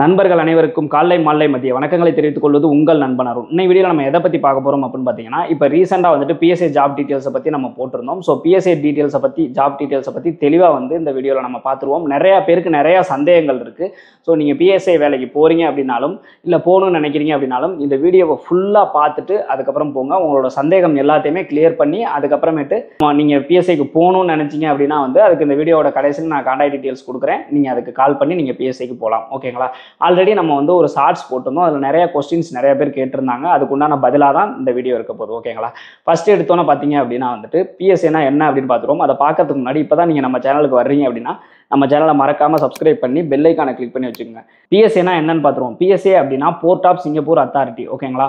நண்பர்கள் அனைவருக்கும் காலை மாலை மதிய வணக்கங்களை தெரிவித்துக் கொள்வது உங்கள் நண்பன் அருண். இன்னை வீடியோ நம்ம எதை பற்றி பார்க்க போகிறோம் அப்படின்னு பார்த்தீங்கன்னா இப்போ ரீசெண்டாக வந்துட்டு பிஎஸ்ஏ ஜாப் டீட்டெயில்ஸை பற்றி நம்ம போட்டிருந்தோம். ஸோ பிஎஸ்ஏ டீட்டெயில்ஸை பற்றி ஜாப் டீட்டெயில்ஸை பற்றி தெளிவாக வந்து இந்த வீடியோவில் நம்ம பார்த்துருவோம். நிறையா பேருக்கு நிறையா சந்தேகங்கள் இருக்குது ஸோ நீங்கள் பிஎஸ்ஏ வேலைக்கு போகிறீங்க அப்படின்னாலும் இல்லை போகணும்னு நினைக்கிறீங்க அப்படின்னாலும் இந்த வீடியோவை ஃபுல்லாக பார்த்துட்டு அதுக்கப்புறம் போங்க. உங்களோட சந்தேகம் எல்லாத்தையுமே கிளியர் பண்ணி அதுக்கப்புறமேட்டு நீங்கள் பிஎஸ்ஐக்கு போகணும்னு நினச்சிங்க அப்படின்னா வந்து அதுக்கு இந்த வீடியோவோட கடைசியில் நான் கான்டாக்ட் டீட்டெயில்ஸ் கொடுக்குறேன். நீங்கள் அதுக்கு கால் பண்ணி நீங்கள் பிஎஸ்ஐக்கு போகலாம். ஓகேங்களா ஆல்ரெடி நம்ம வந்து ஒரு ஷார்ட்ஸ் போட்டிருந்தோம். அதில் நிறைய கொஸ்டின்ஸ் நிறைய பேர் கேட்டிருந்தாங்க. அதுக்கு உண்டான பதிலாக தான் இந்த வீடியோ இருக்க போகுது. ஓகேங்களா ஃபர்ஸ்ட் எடுத்தோன்னே பார்த்தீங்க அப்படின்னா வந்துட்டு பிஎஸ்ஏனா என்ன அப்படின்னு பார்த்துருவோம். அதை பார்க்கறதுக்கு முன்னாடி இப்போ தான் நீங்கள் நம்ம சேனலுக்கு வர்றீங்க அப்படின்னா நம்ம சேனலை மறக்காமல் சப்ஸ்கிரைப் பண்ணி பெல் ஐக்கானை கிளிக் பண்ணி வச்சுக்கோங்க. பிஎஸ்ஏனா என்னன்னு பார்த்துருவோம். பிஎஸ்ஏ அப்படின்னா போர்ட் ஆஃப் சிங்கப்பூர் அத்தாரிட்டி ஓகேங்களா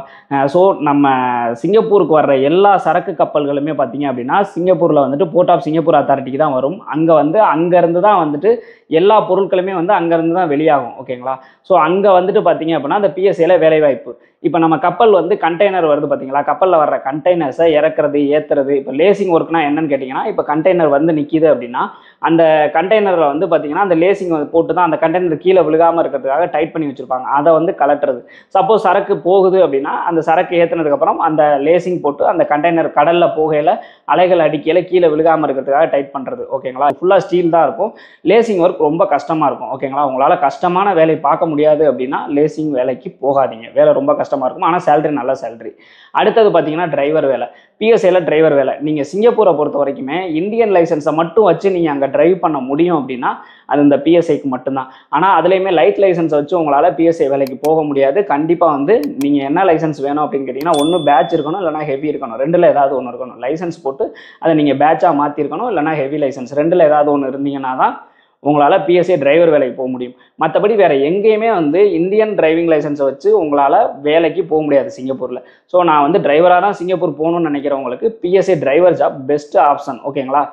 ஸோ நம்ம சிங்கப்பூருக்கு வர்ற எல்லா சரக்கு கப்பல்களுமே பார்த்தீங்க அப்படின்னா சிங்கப்பூரில் வந்துட்டு போர்ட் ஆஃப் சிங்கப்பூர் அத்தாரிட்டிக்கு தான் வரும். அங்கே வந்து அங்கேருந்து தான் வந்துட்டு எல்லா பொருட்களுமே வந்து அங்கேருந்து தான் வெளியாகும் ஓகேங்களா ஸோ அங்கே வந்துட்டு பார்த்தீங்க அப்படின்னா அந்த பிஎஸ்ஏல வேலைவாய்ப்பு. இப்போ நம்ம கப்பல் வந்து கண்டெய்னர் வருது பார்த்தீங்களா? கப்பலில் வர்ற கண்டெய்னர்ஸை இறக்குறது ஏற்றுறது இப்போ லேசிங் ஒர்க்னா என்னன்னு கேட்டிங்கன்னா இப்போ கண்டெய்னர் வந்து நிற்கிது அப்படின்னா அந்த கண்டெய்னரில் வந்து பார்த்தீங்கன்னா அந்த லேசிங் போட்டு தான் அந்த கண்டெய்னர் கீழே விழுகாமல் இருக்கிறதுக்காக டைட் பண்ணி வச்சுருப்பாங்க. அதை வந்து கலட்டுறது. சப்போஸ் சரக்கு போகுது அப்படின்னா அந்த சரக்கு ஏற்றினதுக்கப்புறம் அந்த லேசிங் போட்டு அந்த கண்டெய்னர் கடலில் போகையில் அலைகள் அடிக்கையில் கீழே விழுகாமல் இருக்கிறதுக்காக டைட் பண்ணுறது ஓகேங்களா? ஃபுல்லாக ஸ்டீல் தான் இருக்கும். லேசிங் ஒர்க் ரொம்ப கஷ்டமாக இருக்கும். ஓகேங்களா? உங்களால் கஷ்டமான வேலை பார்க்க முடியாது அப்படின்னா லேசிங் வேலைக்கு போகாதீங்க. வேலை ரொம்ப கஷ்டமாக இருக்கும். ஆனால் சேலரி நல்ல சேலரி அடுத்தது பார்த்தீங்கன்னா டிரைவர் வேலை. பிஎஸ்ஐயில் டிரைவர் வேலை. நீங்கள் சிங்கப்பூரை பொறுத்த வரைக்குமே இந்தியன் லைசன்ஸை மட்டும் வச்சு நீங்கள் அங்கே டிரைவ் பண்ண முடியும் அப்படின்னா அது இந்த பிஎஸ்ஐக்கு மட்டும்தான். ஆனால் அதுலேயுமே லைட் லைசன்ஸ் வச்சு உங்களால் பிஎஸ்ஐ வேலைக்கு போக முடியாது. கண்டிப்பாக வந்து நீங்கள் என்ன லைசன்ஸ் வேணும் அப்படின்னு கேட்டிங்கன்னா ஒன்று பேட்ச் இருக்கணும் இல்லைனா ஹெவி இருக்கணும். ரெண்டில் ஏதாவது ஒன்று இருக்கணும். லைசன்ஸ் போட்டு அதை நீங்கள் பேட்சாக மாற்றிருக்கணும் இல்லைனா ஹெவி லைசன்ஸ் ரெண்டில் ஏதாவது ஒன்று இருந்தீங்கன்னா தான் உங்களால் பிஎஸ்ஏ டிரைவர் வேலைக்கு போக முடியும். மற்றபடி வேறு எங்கேயுமே வந்து இந்தியன் டிரைவிங் லைசன்ஸை வச்சு உங்களால் வேலைக்கு போக முடியாது சிங்கப்பூரில். ஸோ நான் வந்து டிரைவராக தான் சிங்கப்பூர் போகணும்னு நினைக்கிறவங்களுக்கு PSA driver job best option ஓகேங்களா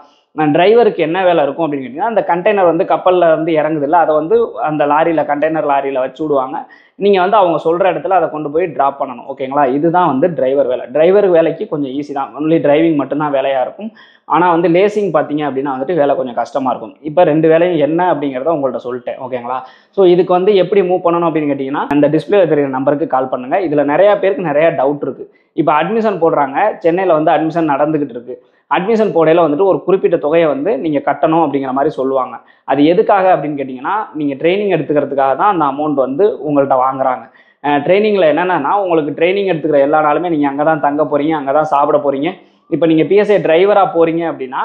டிரைவருக்கு என்ன வேலை இருக்கும் அப்படின்னு கேட்டிங்கன்னா அந்த கண்டெய்னர் வந்து கப்பலில் வந்து இறங்குதில்ல அதை வந்து அந்த லாரியில் கண்டெய்னர் லாரியில் வச்சு விடுவாங்க. நீங்கள் வந்து அவங்க சொல்கிற இடத்துல அதை கொண்டு போய் ட்ராப் பண்ணணும். ஓகேங்களா இதுதான் வந்து டிரைவர் வேலை. டிரைவர் வேலைக்கு கொஞ்சம் ஈஸி தான். ஒன்லி டிரைவிங் மட்டும்தான் வேலையாக இருக்கும். ஆனால் வந்து லேசிங் பார்த்தீங்க அப்படின்னா வந்துட்டு வேலை கொஞ்சம் கஷ்டமாக இருக்கும். இப்போ ரெண்டு வேலையும் என்ன அப்படிங்கிறத உங்கள்கிட்ட சொல்லிட்டேன். ஓகேங்களா ஸோ இதுக்கு வந்து எப்படி மூவ் பண்ணணும் அப்படின்னு கேட்டிங்கன்னா அந்த டிஸ்பிளே தெரியுற நம்பருக்கு கால் பண்ணுங்கள் இதில் நிறையா பேருக்கு நிறையா டவுட் இருக்குது இப்போ அட்மிஷன் போடுறாங்க. சென்னையில் வந்து அட்மிஷன் நடந்துக்கிட்டு இருக்குது அட்மிஷன் போடையில் வந்துட்டு ஒரு குறிப்பிட்ட தொகையை வந்து நீங்கள் கட்டணும் அப்படிங்கிற மாதிரி சொல்லுவாங்க. அது எதுக்காக அப்படின்னு கேட்டிங்கன்னா நீங்கள் ட்ரைனிங் எடுத்துக்கிறதுக்காக தான் அந்த அமௌண்ட் வந்து உங்கள்கிட்ட வாங்குறாங்க. ட்ரைனிங்கில் என்னென்னா உங்களுக்கு ட்ரைனிங் எடுத்துக்கிற எல்லா நாளுமே நீங்கள் அங்கே தான் தங்க போகிறீங்க அங்கே தான் சாப்பிட போகிறீங்க இப்போ நீங்கள் பிஎஸ்ஐ டிரைவராக போகிறீங்க அப்படின்னா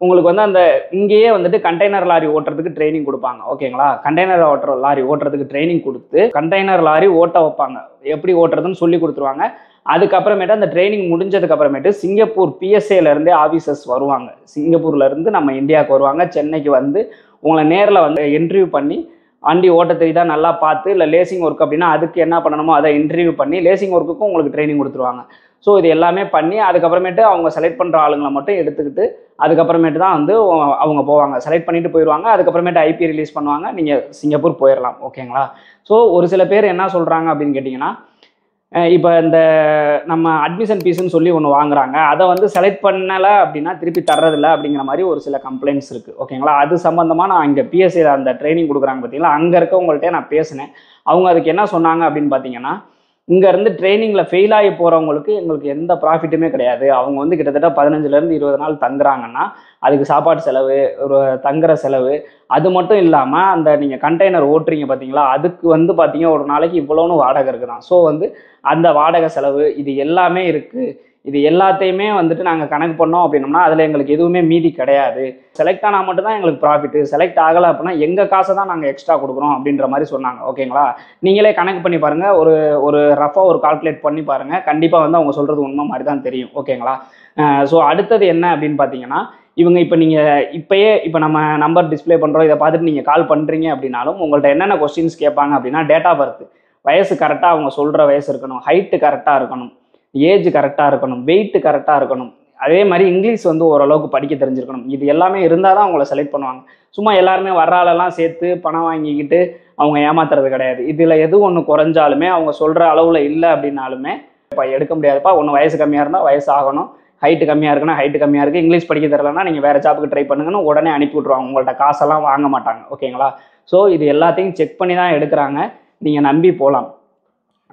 உங்களுக்கு வந்து அந்த இங்கேயே வந்துட்டு கண்டெய்னர் லாரி ஓட்டுறதுக்கு ட்ரைனிங் கொடுப்பாங்க. ஓகேங்களா? கண்டெய்னர் ஓட்டுற லாரி ஓட்டுறதுக்கு ட்ரைனிங் கொடுத்து கண்டெய்னர் லாரி ஓட்ட வைப்பாங்க. எப்படி ஓட்டுறதுன்னு சொல்லி கொடுத்துருவாங்க. அதுக்கப்புறமேட்டு அந்த ட்ரைனிங் முடிஞ்சதுக்கு அப்புறமேட்டு சிங்கப்பூர் பிஎஸ்ஏலேருந்தே ஆஃபீஸர்ஸ் வருவாங்க. சிங்கப்பூர்லேருந்து நம்ம இந்தியாவுக்கு வருவாங்க. சென்னைக்கு வந்து உங்களை நேரில் வந்து இன்டர்வியூ பண்ணி வண்டி ஓட்ட தெரியுதா நல்லா பார்த்து இல்லை லேசிங் ஒர்க் அப்படின்னா அதுக்கு என்ன பண்ணணுமோ அதை இன்டர்வியூ பண்ணி லேசிங் ஒர்க்குக்கும் உங்களுக்கு ட்ரைனிங் கொடுத்துருவாங்க. ஸோ இது எல்லாமே பண்ணி அதுக்கப்புறமேட்டு அவங்க செலக்ட் பண்ணுற ஆளுங்களை மட்டும் எடுத்துக்கிட்டு அதுக்கப்புறமேட்டு தான் வந்து அவங்க போவாங்க. செலக்ட் பண்ணிட்டு போயிடுவாங்க. அதுக்கப்புறமேட்டு ஐபி ரிலீஸ் பண்ணுவாங்க. நீங்கள் சிங்கப்பூர் போயிடலாம். ஓகேங்களா ஸோ ஒரு சில பேர் என்ன சொல்கிறாங்க அப்படின்னு கேட்டிங்கன்னா இப்போ இந்த நம்ம அட்மிஷன் ஃபீஸ்னு சொல்லி ஒன்று வாங்குறாங்க. அதை வந்து செலக்ட் பண்ணலை அப்படின்னா திருப்பி தர்றதில்ல அப்படிங்கிற மாதிரி ஒரு சில கம்ப்ளைண்ட்ஸ் இருக்குது ஓகேங்களா? அது சம்மந்தமாக நான் இங்கே பிஎஸ்சியில் அந்த ட்ரைனிங் கொடுக்குறாங்க பார்த்தீங்களா அங்கே இருக்கவங்கள்ட்ட நான் பேசினேன். அவங்க அதுக்கு என்ன சொன்னாங்க அப்படின்னு பார்த்தீங்கன்னா இங்கேருந்து ட்ரைனிங்கில் ஃபெயில் ஆகி போகிறவங்களுக்கு எங்களுக்கு எந்த ப்ராஃபிட்டுமே கிடையாது. அவங்க வந்து கிட்டத்தட்ட பதினஞ்சுலேருந்து இருபது நாள் தங்குறாங்கன்னா அதுக்கு சாப்பாடு செலவு ஒரு தங்குற செலவு அது மட்டும் இல்லாமல் அந்த நீங்கள் கண்டெய்னர் ஓட்டுறீங்க பார்த்தீங்களா அதுக்கு வந்து பார்த்தீங்கன்னா ஒரு நாளைக்கு இவ்வளோன்னு வாடகை இருக்குது தான் ஸோ வந்து அந்த வாடகை செலவு இது எல்லாமே இருக்குது இது எல்லாத்தையுமே வந்துட்டு நாங்கள் கணக்கு பண்ணோம் அப்படின்னோம்னா அதில் எங்களுக்கு எதுவுமே மீதி கிடையாது. செலக்ட் ஆனால் மட்டும்தான் எங்களுக்கு ப்ராஃபிட்டு செலக்ட் ஆகலை அப்படின்னா எங்கள் காசை தான் நாங்கள் எக்ஸ்ட்ரா கொடுக்குறோம் அப்படின்ற மாதிரி சொன்னாங்க. ஓகேங்களா நீங்களே கணக்கு பண்ணி பாருங்கள் ஒரு ஒரு ரஃபாக ஒரு கால்குலேட் பண்ணி பாருங்கள் கண்டிப்பாக வந்து அவங்க சொல்கிறது உண்மை மாதிரி தான் தெரியும். ஓகேங்களா ஸோ அடுத்தது என்ன அப்படின்னு பார்த்தீங்கன்னா இவங்க இப்போ நீங்கள் இப்போயே இப்போ நம்ம நம்பர் டிஸ்பிளே பண்ணுறோம் இதை பார்த்துட்டு நீங்கள் கால் பண்ணுறீங்க அப்படின்னாலும் உங்கள்கிட்ட என்னென்ன கொஸ்டின்ஸ் கேட்பாங்க அப்படின்னா டேட் ஆஃப் பர்த் வயசு கரெக்டாக அவங்க சொல்கிற வயசு இருக்கணும். ஹைட்டு கரெக்டாக இருக்கணும். ஏஜ் கரெக்டாக இருக்கணும் வெயிட் கரெக்டாக இருக்கணும். அதே மாதிரி இங்கிலீஷ் வந்து ஓரளவுக்கு படிக்க தெரிஞ்சிருக்கணும். இது எல்லாமே இருந்தால் தான் அவங்கள செலக்ட் பண்ணுவாங்க. சும்மா எல்லாருமே வர்ற ஆளெல்லாம் சேர்த்து பணம் வாங்கிக்கிட்டு அவங்க ஏமாத்துறது கிடையாது. இதில் எது ஒன்று குறைஞ்சாலுமே அவங்க சொல்கிற அளவில் இல்லை அப்படின்னாலுமே இப்போ எடுக்க முடியாதுப்பா. ஒன்று வயசு கம்மியாக இருந்தால் வயசு ஆகணும். ஹைட்டு கம்மியாக இருக்குன்னா ஹைட்டு கம்மியாக இருக்குது இங்கிலீஷ் படிக்க தரலன்னா நீங்கள் வேறு ஜாப்புக்கு ட்ரை பண்ணுங்கன்னு உடனே அனுப்பி விட்ருவாங்க உங்கள்ட்ட காசெல்லாம் வாங்க மாட்டாங்க. ஓகேங்களா ஸோ இது எல்லாத்தையும் செக் பண்ணி தான் எடுக்கிறாங்க. நீங்கள் நம்பி போகலாம்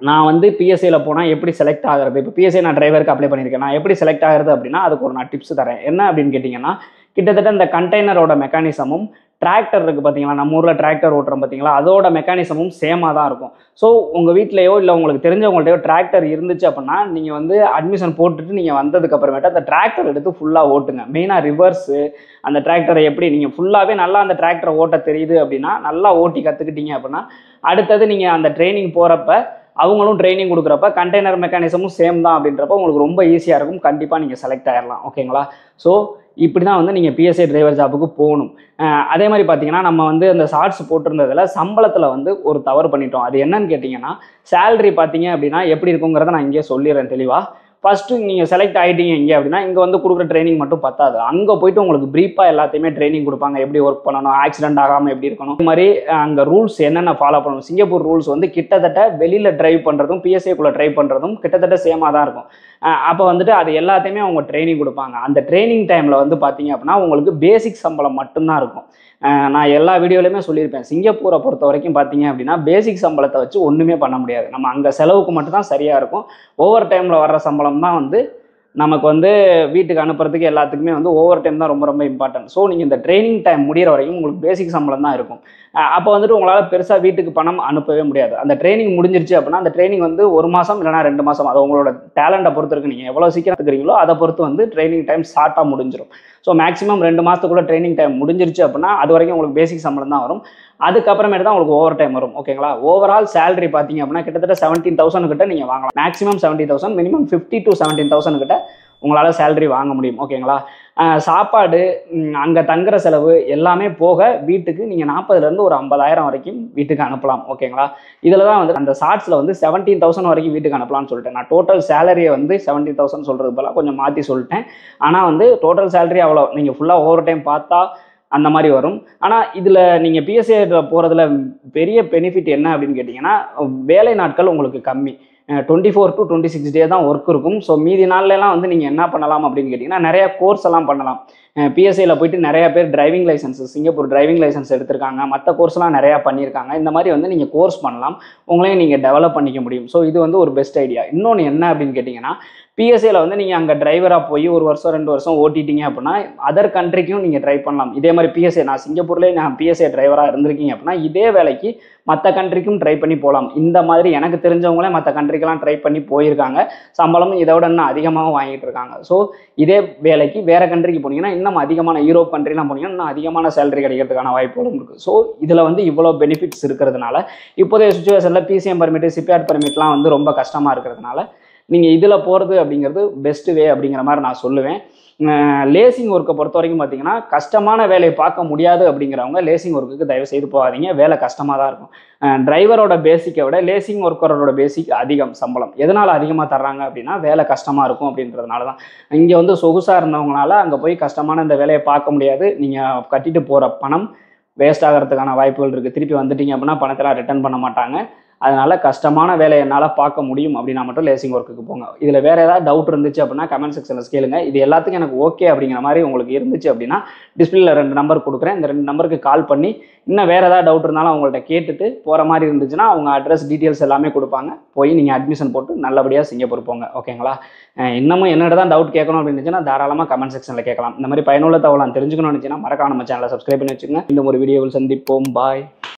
நான் வந்து பிஎஸ்சியில் போனால் எப்படி செலக்ட் ஆகிறது? இப்போ பிஎஸ்சி நான் டிரைவருக்கு அப்ளை பண்ணியிருக்கேன். நான் எப்படி செலக்ட் ஆகிறது அப்படின்னா அதுக்கு ஒரு நான் டிப்ஸ் தரேன். என்ன அப்படின்னு கேட்டிங்கன்னா கிட்டத்தட்ட இந்த கண்டெய்னரோட மெக்கானிசமும் டிராக்டர் இருக்குது பார்த்தீங்களா நம்ம ஊரில் டிராக்டர் ஓட்டுறோம் பார்த்தீங்களா அதோட மெக்கானிசமும் சேமாக தான் இருக்கும். ஸோ உங்கள் வீட்லையோ இல்லை உங்களுக்கு தெரிஞ்சவங்கள்ட்டையோ டிராக்டர் இருந்துச்சு அப்படின்னா நீங்கள் வந்து அட்மிஷன் போட்டுட்டு நீங்கள் வந்ததுக்கு அப்புறமேட்டு அந்த டிராக்டர் எடுத்து ஃபுல்லாக ஓட்டுங்க. மெயினாக ரிவர்ஸு அந்த டிராக்டரை எப்படி நீங்கள் ஃபுல்லாகவே நல்லா அந்த டிராக்டரை ஓட்ட தெரியுது அப்படின்னா நல்லா ஓட்டி கற்றுக்கிட்டீங்க அப்படின்னா அடுத்தது நீங்கள் அந்த ட்ரைனிங் போகிறப்ப அவங்களும் ட்ரைனிங் கொடுக்குறப்ப கண்டெய்னர் மெக்கானிசமும் சேம் தான் அப்படின்றப்ப உங்களுக்கு ரொம்ப ஈஸியாக இருக்கும். கண்டிப்பாக நீங்கள் செலக்ட் ஆயிடலாம் ஓகேங்களா ஸோ இப்படி தான் வந்து நீங்கள் பிஎஸ்ஐ டிரைவர் ஜாபுக்கு போகணும். அதே மாதிரி பார்த்தீங்கன்னா நம்ம வந்து அந்த ஷார்ட்ஸ் போட்டிருந்ததில் சம்பளத்தில் வந்து ஒரு தவறு பண்ணிட்டோம். அது என்னன்னு கேட்டிங்கன்னா சேலரி பார்த்தீங்க அப்படின்னா எப்படி இருக்குங்கிறத நான் இங்கே சொல்லிடுறேன் தெளிவாக ஃபஸ்ட்டு நீங்கள் செலக்ட் ஆகிட்டீங்க இங்கே அப்படின்னா இங்கே வந்து கொடுக்குற ட்ரைனிங் மட்டும் பத்தாது. அங்கே போயிட்டு உங்களுக்கு ப்ரீஃபாக எல்லாத்தையுமே ட்ரைனிங் கொடுப்பாங்க. எப்படி ஒர்க் பண்ணணும் ஆக்சிடென்ட் ஆகாமல் எப்படி இருக்கணும். இது மாதிரி அங்கே ரூல்ஸ் என்னென்ன ஃபாலோ பண்ணணும். சிங்கப்பூர் ரூல்ஸ் வந்து கிட்டத்தட்ட வெளியில் ட்ரைவ் பண்ணுறதும் பிஎஸ்ஏக்குள்ளே ட்ரைவ் பண்ணுறதும் கிட்டத்தட்ட சேமாக தான் இருக்கும். அப்போ வந்துட்டு அது எல்லாத்தையுமே அவங்க ட்ரைனிங் கொடுப்பாங்க. அந்த ட்ரைனிங் டைமில் வந்து பார்த்தீங்க அப்படின்னா உங்களுக்கு பேசிக் சம்பளம் மட்டும்தான் இருக்கும். நான் எல்லா வீடியோலையுமே சொல்லியிருப்பேன். சிங்கப்பூரை பொறுத்த வரைக்கும் பார்த்தீங்க அப்படின்னா பேசிக் சம்பளத்தை வச்சு ஒன்றுமே பண்ண முடியாது. நம்ம அங்கே செலவுக்கு மட்டும்தான் சரியாக இருக்கும். ஓவர் டைமில் வர்ற சம்பளம் தான் வந்து நமக்கு வந்து வீட்டுக்கு அனுப்புறதுக்கு எல்லாத்துக்குமே வந்து ஓவர் டைம் தான் ரொம்ப ரொம்ப இம்பார்ட்டன்ட் ஸோ நீங்கள் இந்த ட்ரைனிங் டைம் முடிகிற வரைக்கும் உங்களுக்கு பேசிக் சம்பளம் தான் இருக்கும். அப்போ வந்துட்டு உங்களால் பெருசாக வீட்டுக்கு பணம் அனுப்பவே முடியாது. அந்த ட்ரைனிங் முடிஞ்சிருச்சு அப்படின்னா அந்த ட்ரைனிங் வந்து ஒரு மாதம் இல்லைனா ரெண்டு மாதம் அது உங்களோட டேலண்ட்டை பொறுத்து இருக்கு. நீங்கள் எவ்வளோ சீக்கிரம் இருக்கிறீங்களோ அதை பொறுத்து வந்து ட்ரைனிங் டைம் ஷார்ட்டாக முடிஞ்சிடும் ஸோ மேக்ஸிமம் ரெண்டு மாதத்துக்குள்ளே ட்ரைனிங் டைம் முடிஞ்சிருச்சு அப்படின்னா அது வரைக்கும் உங்களுக்கு பேசிக் சம்பளம் தான் வரும். அதுக்கப்புறமேட்டு தான் உங்களுக்கு ஓவர் டைம் வரும் ஓகேங்களா ஓவரால் சேலரி பார்த்தீங்க அப்படின்னா கிட்டத்தட்ட செவன்டீன் தௌசண்ட் கிட்ட நீங்கள் வாங்கலாம். Maximum seventy thousand minimum fifty to seventeen thousand கிட்ட உங்களால் சேலரி வாங்க முடியும். ஓகேங்களா சாப்பாடு அங்கே தங்குற செலவு எல்லாமே போக வீட்டுக்கு நீங்கள் நாற்பதுலேருந்து ஒரு ஐம்பதாயிரம் வரைக்கும் வீட்டுக்கு அனுப்பலாம். ஓகேங்களா இதில் தான் வந்து அந்த ஷார்ட்ஸில் வந்து செவன்டீன் தௌசண்ட் வரைக்கும் வீட்டுக்கு அனுப்பலாம்னு சொல்லிட்டேன். நான் டோட்டல் சேலரியை வந்து செவன்டீன் தௌசண்ட் சொல்கிறது போல கொஞ்சம் மாற்றி சொல்லிட்டேன். ஆனால் வந்து டோட்டல் சேலரி அவ்வளோ நீங்கள் ஃபுல்லாக ஓவர் டைம் பார்த்தா அந்த மாதிரி வரும். ஆனால் இதில் நீங்கள் பிஎஸ்சி போகிறதுல பெரிய பெனிஃபிட் என்ன அப்படின்னு கேட்டிங்கன்னா வேலை நாட்கள் உங்களுக்கு கம்மி. Twenty four to twenty six day தான் ஒர்க் இருக்கும். ஸோ மீதி நாள்லலாம் வந்து நீங்கள் என்ன பண்ணலாம் அப்படின்னு கேட்டிங்கன்னா நிறைய கோர்ஸ் எல்லாம் பண்ணலாம். பிஎஸ்ஐயில் போயிட்டு நிறைய பேர் driving licence Singapore driving licence எடுத்திருக்காங்க. மற்ற கோர்ஸ்லாம் நிறையா பண்ணியிருக்காங்க. இந்த மாதிரி வந்து நீங்கள் கோர்ஸ் பண்ணலாம். உங்களையும் நீங்கள் டெவலப் பண்ணிக்க முடியும். ஸோ இது வந்து ஒரு பெஸ்ட் ஐடியா இன்னொன்று என்ன அப்படின்னு கேட்டிங்கன்னா பிஎஸ்ஏல வந்து நீங்கள் அங்கே டிரைவராக போய் ஒரு வருஷம் ரெண்டு வருஷம் ஓட்டிட்டீங்க அப்படின்னா அதர் கண்ட்ரிக்கும் நீங்கள் ட்ரை பண்ணலாம். இதே மாதிரி பிஎஸ்ஏ நான் சிங்கப்பூர்லேயே நான் பிஎஸ்ஏ டிரைவராக இருந்திருக்கீங்க அப்படின்னா இதே வேலைக்கு மற்ற கண்ட்ரிக்கும் ட்ரை பண்ணி போகலாம். இந்த மாதிரி எனக்கு தெரிஞ்சவங்களே மற்ற கண்ட்ரிக்கெல்லாம் ட்ரை பண்ணி போயிருக்காங்க. சம்பளமும் இதை விட இன்னும் அதிகமாக வாங்கிட்டு இருக்காங்க. ஸோ இதே வேலைக்கு வேறு கண்ட்ரிக்கு போனீங்கன்னா இன்னும் அதிகமான யூரோப் கண்ட்ரிலாம் போனீங்கன்னா இன்னும் அதிகமான சேலரி கிடைக்கிறதுக்கான வாய்ப்புகளும் இருக்குது ஸோ இதில் வந்து இவ்வளோ பெனிஃபிட்ஸ் இருக்கிறதுனால இப்போதைய சுச்சுவேஷனில் பிசிஎம் பர்மிட் சிபிஆர் பர்மிட்லாம் வந்து ரொம்ப கஷ்டமாக இருக்கிறதுனால நீங்கள் இதில் போகிறது அப்படிங்கிறது பெஸ்ட்டு வே அப்படிங்கிற மாதிரி நான் சொல்லுவேன். லேசிங் ஒர்க்கை பொறுத்த வரைக்கும் பார்த்தீங்கன்னா கஷ்டமான வேலையை பார்க்க முடியாது அப்படிங்கிறவங்க லேசிங் ஒர்க்குக்கு தயவு செய்து போகாதீங்க. வேலை கஷ்டமாக தான் இருக்கும். டிரைவரோட பேசிக்கை விட லேசிங் ஒர்க்கரோட பேசிக் அதிகம் சம்பளம். எதனால் அதிகமாக தர்றாங்க அப்படின்னா வேலை கஷ்டமாக இருக்கும் அப்படின்றதுனால தான். இங்கே வந்து சொகுசாக இருந்தவங்களால அங்கே போய் கஷ்டமான இந்த வேலையை பார்க்க முடியாது. நீங்கள் கட்டிட்டு போகிற பணம் வேஸ்ட் ஆகிறதுக்கான வாய்ப்புகள் இருக்குது திருப்பி வந்துட்டீங்க அப்படின்னா பணத்தெல்லாம் ரிட்டர்ன் பண்ண மாட்டாங்க. அதனால கஷ்டமான வேலையை என்னால் பார்க்க முடியும் அப்படின்னா மட்டும் லேசிங் ஒர்க்குக்கு போங்க. இதில் வேறு ஏதாவது டவுட் இருந்துச்சு அப்படின்னா கமெண்ட் செக்ஷனில் கேளுங்க. இது எல்லாத்துக்கும் எனக்கு ஓகே அப்படிங்கிற மாதிரி உங்களுக்கு இருந்துச்சு அப்படின்னா டிஸ்பிளேல ரெண்டு நம்பர் கொடுக்குறேன். இந்த ரெண்டு நம்பருக்கு கால் பண்ணி இன்னும் வேறு ஏதாவது டவுட் இருந்தாலும் அவங்கள்ட்ட கேட்டுட்டு போகிற மாதிரி இருந்துச்சுன்னா அவங்க அட்ரஸ் டீட்டெயில்ஸ் எல்லாமே கொடுப்பாங்க. போய் நீங்கள் அட்மிஷன் போட்டு நல்லபடியாக சிங்கப்பூர் போங்க. ஓகேங்களா இன்னமும் என்னோட தான் டவுட் கேட்கணும் அப்படின்னு தாராளமாக கமெண்ட் செக்ஷனில் கேட்கலாம். இந்த மாதிரி பயனுள்ள தகவலாம் தெரிஞ்சுக்கணும்னு நினச்சின்னா மறக்காம நம்ம சேனலை சப்ஸ்கிரைப் பண்ணி வச்சுங்க இன்னும் ஒரு வீடியோவில் சந்திப்போம். பாய்